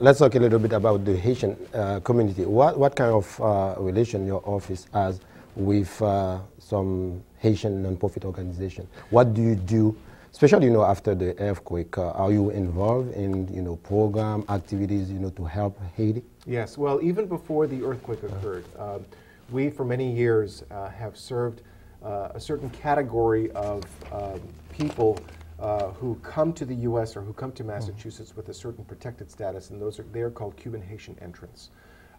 let's talk a little bit about the Haitian uh, community. What, what kind of uh, relation your office has with uh, some Haitian nonprofit organization? What do you do, especially you know after the earthquake? Uh, are you involved in you know program activities you know to help Haiti? Yes. Well, even before the earthquake occurred, um, we for many years uh, have served uh, a certain category of um, people uh, who come to the U.S. or who come to Massachusetts with a certain protected status, and those are they are called Cuban Haitian entrants.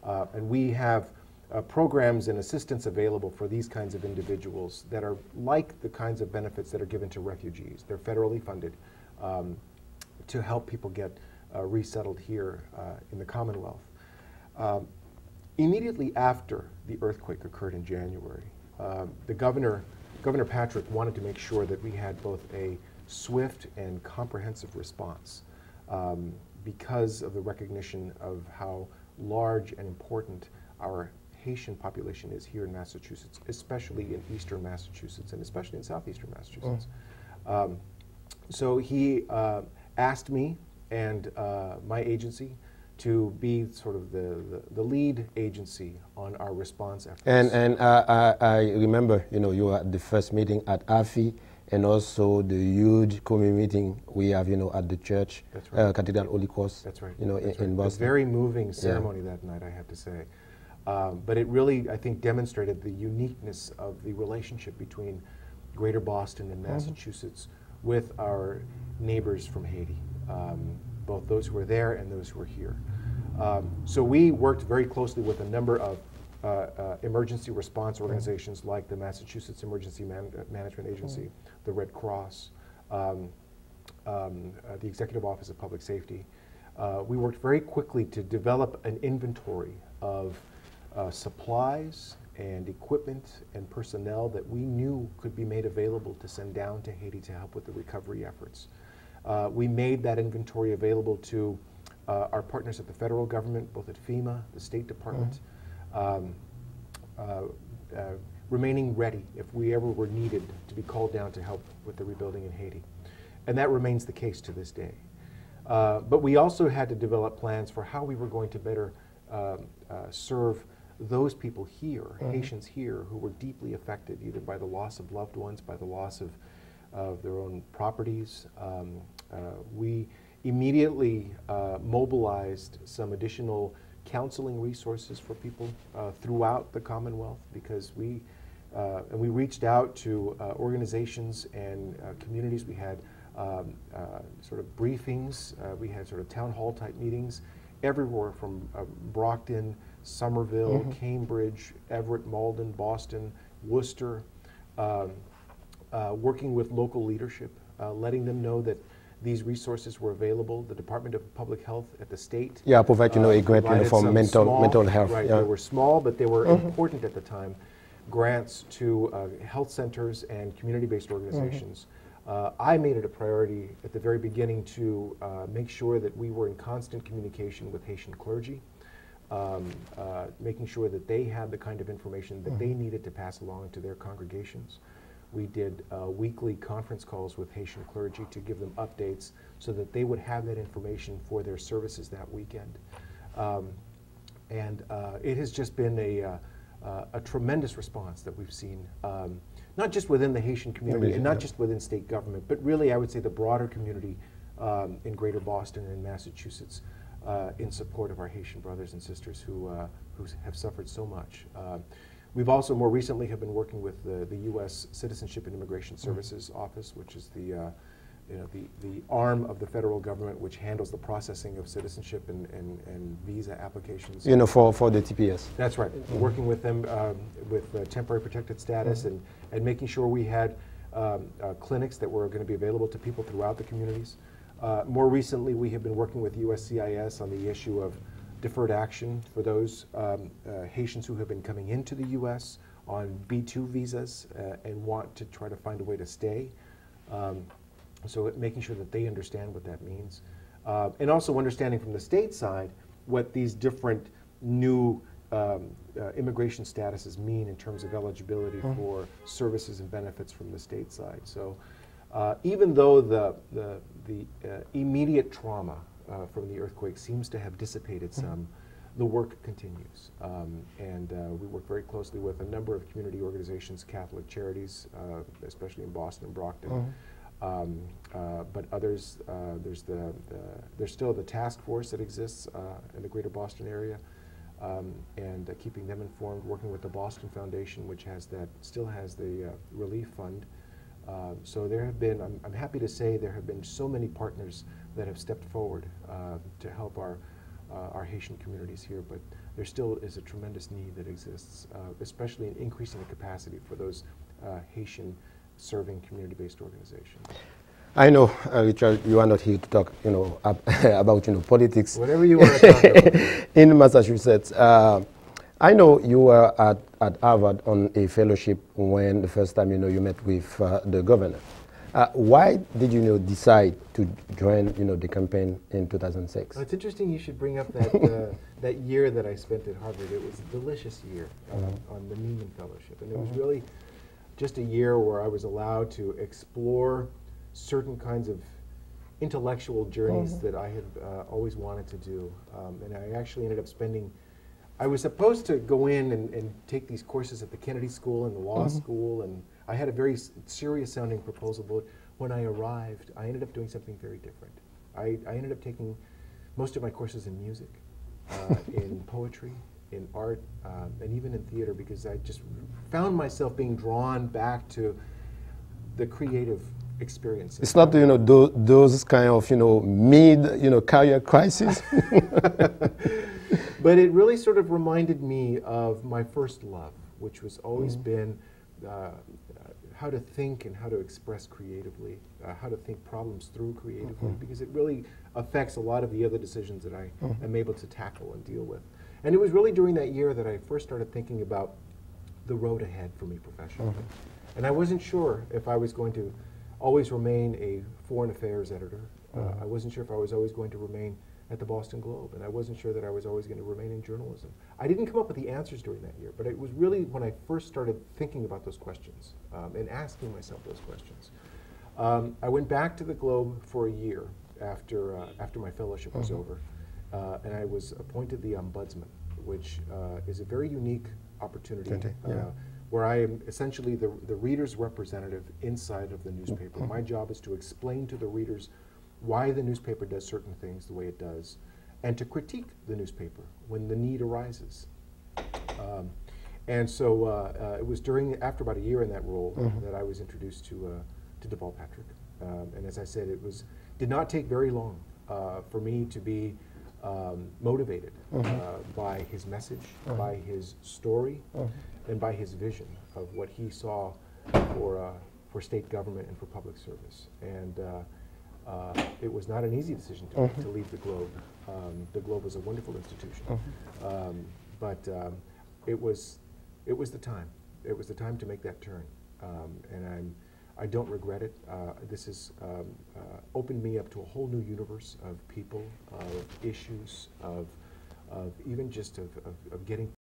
Uh, and we have uh, programs and assistance available for these kinds of individuals that are like the kinds of benefits that are given to refugees. They're federally funded um, to help people get uh, resettled here uh, in the Commonwealth. Um, immediately after the earthquake occurred in January, um, the governor, Governor Patrick, wanted to make sure that we had both a swift and comprehensive response um, because of the recognition of how large and important our Haitian population is here in Massachusetts, especially in eastern Massachusetts and especially in southeastern Massachusetts. Mm. Um, so he uh, asked me and uh, my agency to be sort of the, the, the, lead agency on our response efforts. And, and uh, I, I remember, you know, you were at the first meeting at AFI and also the huge community meeting we have, you know, at the church, That's right. uh, Cathedral Holy Cross. That's right. You know, That's in, right. in Boston. A very moving ceremony yeah. that night, I have to say. Um, but it really, I think, demonstrated the uniqueness of the relationship between Greater Boston and mm-hmm. Massachusetts mm -hmm. with our neighbors from Haiti, um, both those who were there and those who were here. Um, so we worked very closely with a number of uh, uh, emergency response mm-hmm. organizations like the Massachusetts Emergency Man Management Agency, mm -hmm. the Red Cross, um, um, uh, the Executive Office of Public Safety. Uh, we worked very quickly to develop an inventory of uh, supplies and equipment and personnel that we knew could be made available to send down to Haiti to help with the recovery efforts. Uh, we made that inventory available to our partners at the federal government, both at FEMA, the State Department, mm um, uh, uh, remaining ready if we ever were needed to be called down to help with the rebuilding in Haiti. And that remains the case to this day. Uh, but we also had to develop plans for how we were going to better um, uh, serve those people here, mm -hmm. Haitians here, who were deeply affected either by the loss of loved ones, by the loss of, of their own properties. Um, uh, we immediately uh, mobilized some additional counseling resources for people uh, throughout the Commonwealth because we, uh, and we reached out to uh, organizations and uh, communities. We had um, uh, sort of briefings, uh, we had sort of town hall type meetings everywhere from Brockton, Somerville, mm -hmm. Cambridge, Everett, Malden, Boston, Worcester, um, working with local leadership, letting them know that these resources were available. The Department of Public Health at the state. Yeah, provide you know, a uh, grant you know, for mental, small, mental health. Right, yeah. they were small, but they were mm -hmm. important at the time. Grants to uh, health centers and community-based organizations. Mm -hmm. uh, I made it a priority at the very beginning to uh, make sure that we were in constant communication with Haitian clergy, um, uh, making sure that they had the kind of information that mm -hmm. they mm-hmm. needed to pass along to their congregations. We did uh, weekly conference calls with Haitian clergy to give them updates so that they would have that information for their services that weekend. Um, and uh, it has just been a, uh, uh a tremendous response that we've seen, um, not just within the Haitian community and not just within state government, but really I would say the broader community um, in greater Boston and Massachusetts uh, in support of our Haitian brothers and sisters who, uh, who have suffered so much. We've also more recently have been working with the, the U.S. Citizenship and Immigration mm-hmm. Services mm -hmm. Office, which is the, uh, you know, the, the arm of the federal government which handles the processing of citizenship and, and, and visa applications. You know, for, for the TPS. That's right. Mm -hmm. Working with them um, with uh, temporary protected status mm -hmm. and, and making sure we had um, uh, clinics that were going to be available to people throughout the communities. Uh, more recently, we have been working with USCIS on the issue of deferred action for those um, uh, Haitians who have been coming into the U.S. on B-2 visas uh, and want to try to find a way to stay. Um, so making sure that they understand what that means. Uh, and also understanding from the state side what these different new um, uh, immigration statuses mean in terms of eligibility mm. for services and benefits from the state side. So uh, even though the, the, the uh, immediate trauma uh, from the earthquake seems to have dissipated some, the work continues. Um, and uh, we work very closely with a number of community organizations, Catholic charities, uh, especially in Boston and Brockton. Um, uh, but others, uh, there's the, the, there's still the task force that exists uh, in the greater Boston area, um, and uh, keeping them informed, working with the Boston Foundation, which has that, still has the uh, relief fund. Uh, so there have been, I'm, I'm happy to say, there have been so many partners that have stepped forward uh, to help our, uh, our Haitian communities here, but there still is a tremendous need that exists, uh, especially in increasing the capacity for those uh, Haitian serving community-based organizations. I know, uh, Richard, you are not here to talk, you know, ab- about you know politics Whatever you want to talk about. in Massachusetts. Uh, I know you were at, at Harvard on a fellowship when the first time you know you met with uh, the governor. Uh, why did you know decide to join you know the campaign in 2006? Well, it's interesting you should bring up that, uh, that year that I spent at Harvard. It was a delicious year uh, on the Nieman Fellowship. And it was really just a year where I was allowed to explore certain kinds of intellectual journeys that I had uh, always wanted to do. Um, and I actually ended up spending, I was supposed to go in and, and take these courses at the Kennedy School and the law school, and I had a very serious sounding proposal, but when I arrived, I ended up doing something very different. I, I ended up taking most of my courses in music, uh, in poetry, in art, um, and even in theater because I just found myself being drawn back to the creative experience. It's not you know those, those kind of you know mid you know career crisis. but it really sort of reminded me of my first love, which was always been uh, how to think and how to express creatively, uh, how to think problems through creatively, because it really affects a lot of the other decisions that I am able to tackle and deal with. And it was really during that year that I first started thinking about the road ahead for me professionally. And I wasn't sure if I was going to always remain a foreign affairs editor. Uh, I wasn't sure if I was always going to remain at the Boston Globe, and I wasn't sure that I was always going to remain in journalism. I didn't come up with the answers during that year, but it was really when I first started thinking about those questions um, and asking myself those questions. Um, I went back to the Globe for a year after, uh, after my fellowship was over, uh, and I was appointed the ombudsman, which uh, is a very unique opportunity. Opportunity, yeah. uh, where I am essentially the, the reader's representative inside of the newspaper. Mm-hmm. My job is to explain to the readers why the newspaper does certain things the way it does, and to critique the newspaper when the need arises. Um, and so uh, uh, it was during, after about a year in that role, that I was introduced to, uh, to Deval Patrick. Um, and as I said, it was, did not take very long uh, for me to be um, motivated uh, by his message, by his story, and by his vision of what he saw for, uh, for state government and for public service. And uh, it was not an easy decision to, to leave the Globe. Um, the Globe was a wonderful institution, um, but um, it was it was the time. It was the time to make that turn, um, and I'm I don't regret it. Uh, this has um, uh, opened me up to a whole new universe of people, of issues, of of even just of, of, of getting